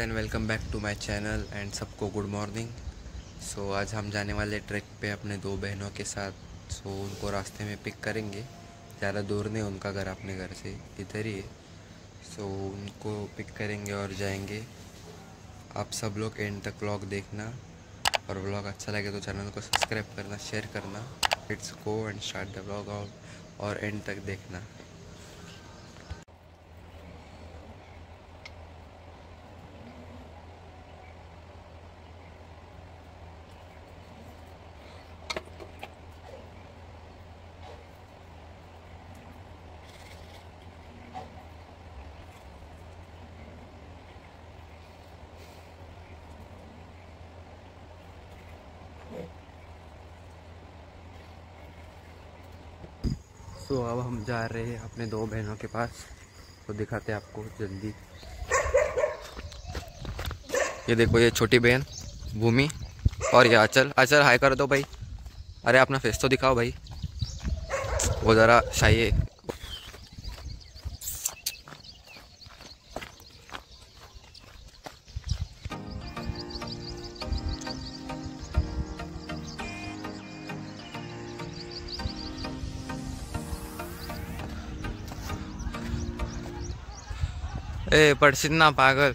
And welcome back to my channel and सबको good morning so आज हम जाने वाले ट्रैक पे अपने दो बहनों के साथ. सो so, उनको रास्ते में पिक करेंगे. ज़्यादा दूर नहीं उनका घर अपने घर से इधर ही है. सो so, उनको पिक करेंगे और जाएँगे. आप सब लोग एंड तक व्लॉग देखना. और व्लॉग अच्छा लगे तो चैनल को सब्सक्राइब करना शेयर करना. It's go and start the vlog और एंड तक देखना. तो अब हम जा रहे हैं अपने दो बहनों के पास। तो दिखाते हैं आपको जल्दी। ये देखो, ये छोटी बहन, भूमि और ये आचल। आचल हाई कर दो भाई। अरे अपना फेस तो दिखाओ भाई। वो ज़रा शाही ए पड़सिन ना पागल।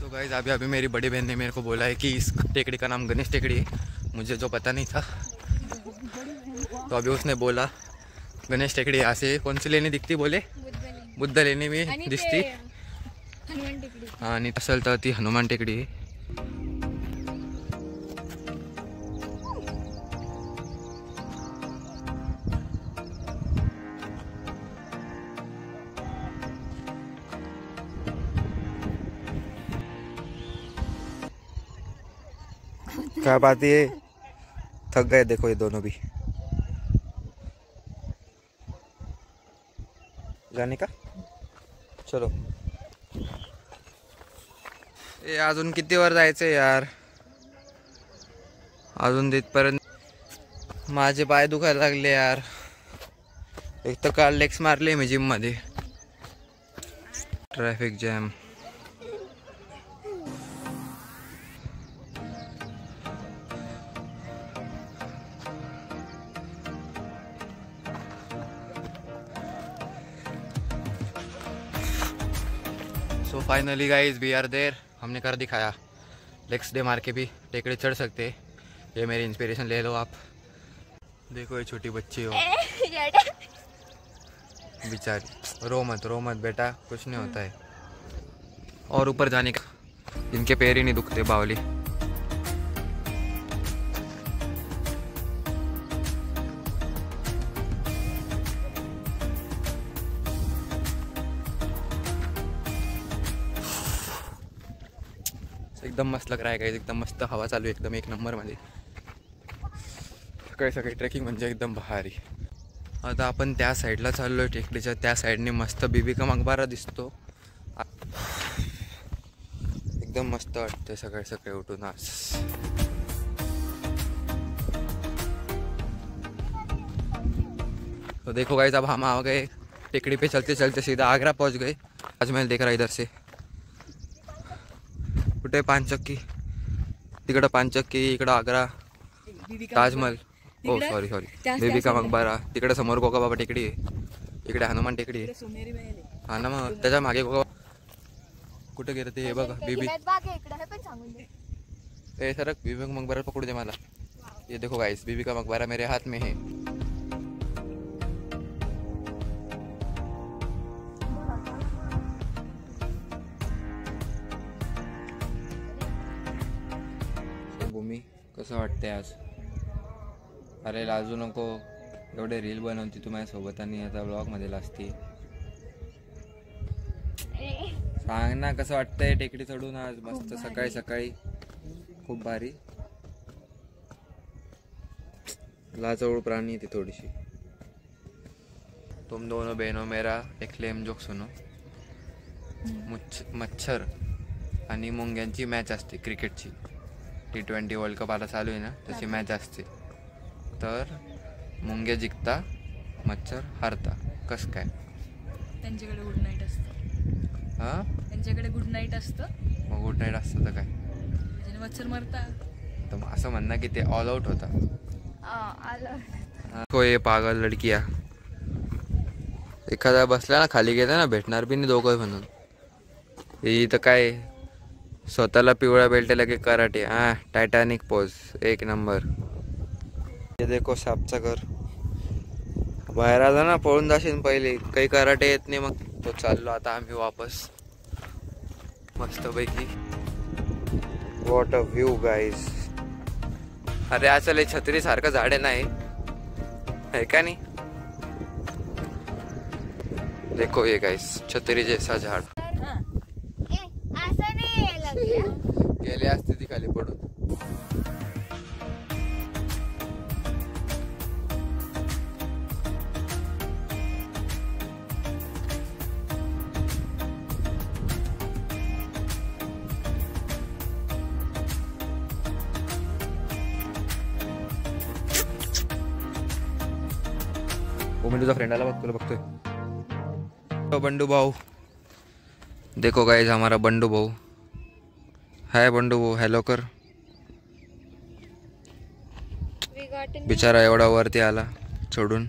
तो गाइज़ अभी अभी मेरी बड़ी बहन ने मेरे को बोला है कि इस टेकड़ी का नाम गणेश टेकड़ी है। मुझे जो पता नहीं था। तो अभी उसने बोला गणेश टेकड़ी यहाँ से कौन सी लेनी दिखती? बोले। बुद्ध लेणी में दिसती आणि असेल तर ती हनुमान टेकडी आहे खा पाती है? थक गए देखो ये दोनों भी। जाने का? चलो। ए अजून किती वर जायचं यार? अजून तिथपर्यंत माझे पाय दुखायला लागले यार. एक तर काल लेक्स मारले मी जिममध्ये traffic jam finally guys we are there हमने कर दिखाया। लेक्स डे मार के भी टेकड़े चढ़ सकते। ये मेरी इंस्पिरेशन ले लो आप। देखो ये छोटी बच्ची हो। बेचारी। रो मत रो मत बेटा। कुछ नहीं होता है। और ऊपर जाने का। इनके पैर ही नहीं दुखते बावली। एकदम मस्त लग रहा है एकदम मस्त हवा चालू आहे एकदम एक नंबरमध्ये सकाळी सकाळी ट्रेकिंग म्हणजे एकदम भारी. आता आपण त्या साईडला चाललो आहे टेकडीच्या त्या साईडने मस्त बिबिका मकबारा दिसतो. एकदम मस्त वाटते सकाळी सकाळी उठून आज. तो देखो गाइस अब हम आ गए. टेकड़ी पे चलते चलते सीधा आगरा पहुंच गए. अजमेर देख रहा इधर से. कुठे पानचक्की. तिकडं पानचक्की इकडं Agra Taj Mahal. Oh sorry sorry बेबिका मकबारा. तिकडे समोर बाबा टेकडी आहे. इकडे हनुमान टेकडी आहे. हा ना मग त्याच्या मागे गोगा कुठे गेलं ते? हे बघा बेबी. ए सरक बेबी मकबारा पकडू दे मला. ये देखो गाइस बीबी का मकबरा मेरे हाथ में है. कसं वाटतंय आज. अरे लाजू नको. एवढे रील बनवते तू माझ्यासोबत आणि आता ब्लॉगमध्ये लाजते. सांग ना कसं वाटतंय टेकडी चढून आज? मस्त सकाळी सकाळी. खूप भारी. लाजवळ प्राणी ती थोडीशी. तुम दोनों बहनों मेरा एक लेम जोक सुनो. मुच्छ मच्छर आणि मुंग्यांची मॅच असते क्रिकेटची टी ट्वेंटी वर्ल्ड कप आता चालू आहे ना तशी मॅच असते. तर मुंग्या जिंकता मच्छर हारता. कसं काय? त्यांच्याकडे गुड नाईट असतं. हा? त्यांच्याकडे गुड नाईट असतं. मग गुड नाईट असतं तर काय? मच्छर मरतात. तर असं म्हणणं की ते ऑल आउट होता. आलं को ये पागल लडकिया. एखादा बसला ना खाली गेला ना भेटणार बी नाही दोघं म्हणून. ही तर काय? स्वतःला पिवळा बेल्ट लगे कराटे. हा टायटॅनिक पोज एक नंबर हे देखो सापचा घर. बाहेर आला ना पळून जाशील पहिले. काही कराटे येत नाही मग. तो चाललो आता आम्ही वापस. मस्तपैकी. वॉट अ व्ह्यू गाईज अरे असं लय छत्री सारखं झाडे नाही है. का नाही? देखो ये गाईस छत्री जैसा झाड. खाली पडून. फ्रेंड आला बंडू भाऊ. देखो गाइस हमारा बंडू भाऊ. हाय बंडू भाऊ हॅलो कर बिचारा एवढा वरती आला चढून.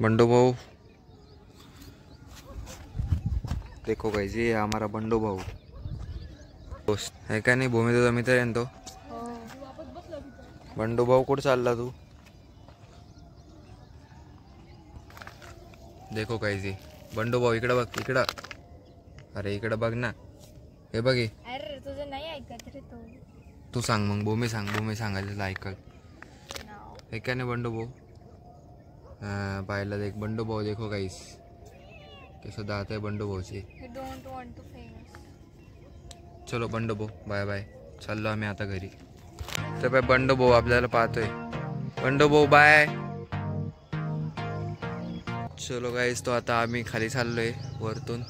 बंडू भाऊ. देखो गाइस ये हमारा बंडू भाऊ. दोस्त. है का नाही? भूमी तुझा मित्र आहे ना तो? बंडू भाऊ कुठं चालला तू? देखो काहीच बंडू भाऊ इकडं बघ इकडं. अरे इकडं बघ ना. हे बघ हे. अरे तुझं नाही ऐकत रे तो तू सांग मग भूमी सांग भूमी सांगायचं ऐकल नाही बंडू भाऊ. पाहिलं देख बंडू भाऊ देखो काहीच कैसं दात आहे बंडू भाऊची. चलो बंडू भाऊ बाय बाय चाललो आम्ही आता घरी. तर बाय बंडू भाऊ आपल्याला पाहतोय. बंडू भाऊ बाय चलो गाईस तो आता आम्ही खाली चाललोय वरतून.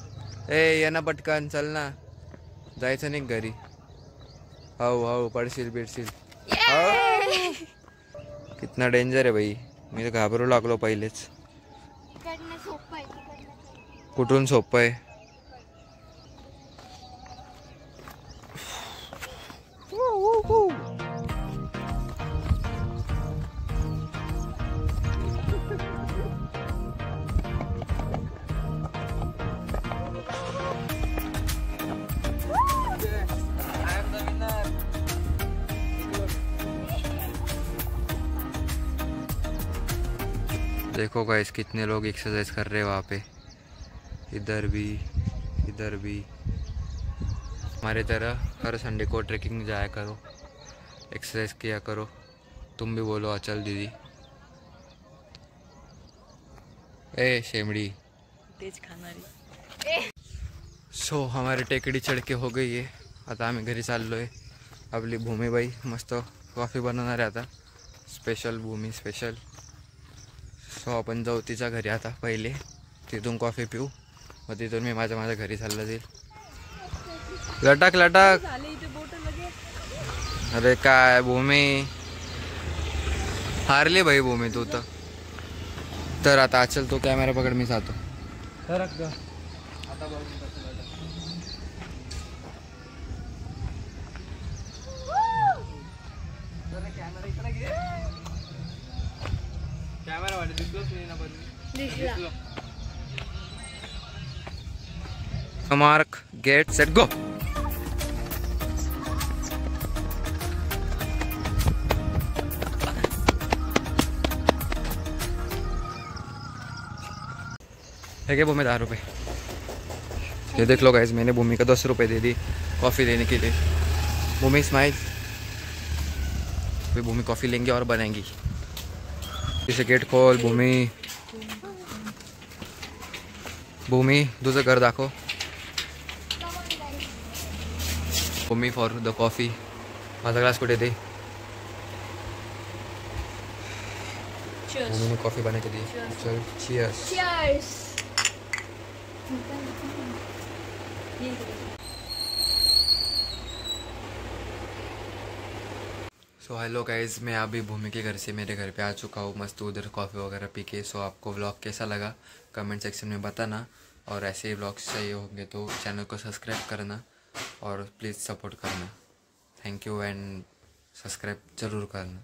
ए ये ना पटकन चल ना. जायचं नाही घरी? हो हो पडशील बिडशील. कितना डेंजर आहे भाई. मी तर घाबरू लागलो पहिलेच. कुठून सोपं आहे? देखो गाइस कितने लोग एक्सरसाइज कर रहे हैं वहाँ पे। इधर भी इधर भी। हमारे तरह हर संडे को ट्रैकिंग जाया करो। एक्सरसाइज किया करो। तुम भी बोलो अचल दीदी। ए शेमड़ी। तेच खाणारी सो so, हमारे टेकडी चढ़ के हो गई है। आता आम्ही घरी चाललो आहे आपली भूमीबाई मस्त कॉफ़ी बनवणार आहे आता स्पेशल भूमी स्पेशल सो आपण जाऊ तिच्या घरी आता पहिले. तिथून कॉफी पिऊ. मग तिथून मी माझ्या माझ्या घरी चाललं जाईल. लटक लटक अरे काय भूमी? हारली भाई भूमी तू तर. तर आता अचल तो कॅमेरा पकड मी जातो. मार्क गेट सेट गो है क्या भूमि दस रुपये ये देख लो गाइस मैंने भूमि का दस रुपये दे दी कॉफ़ी देने के लिए। भूमि स्माइल भूमि कॉफ़ी लेंगे और बनाएँगी इसे गेट खोल भूमि। भूमि तुझं घर दाखव भूमी फॉर द कॉफ़ी माझा ग्लास कुठे दे भूमीने कॉफ़ी बना के दी चल चियर्स सो हेलो गाइज़ मैं अभी भूमि के घर से मेरे घर पे आ चुका हूँ। मस्त उधर कॉफ़ी वगैरह पी के। सो आपको व्लॉग कैसा लगा? कमेंट सेक्शन में बताना। और ऐसे ही व्लॉग्स चाहिए होंगे तो चैनल को सब्सक्राइब करना और प्लीज़ सपोर्ट करना। थैंक यू एंड सब्सक्राइब ज़रूर करना।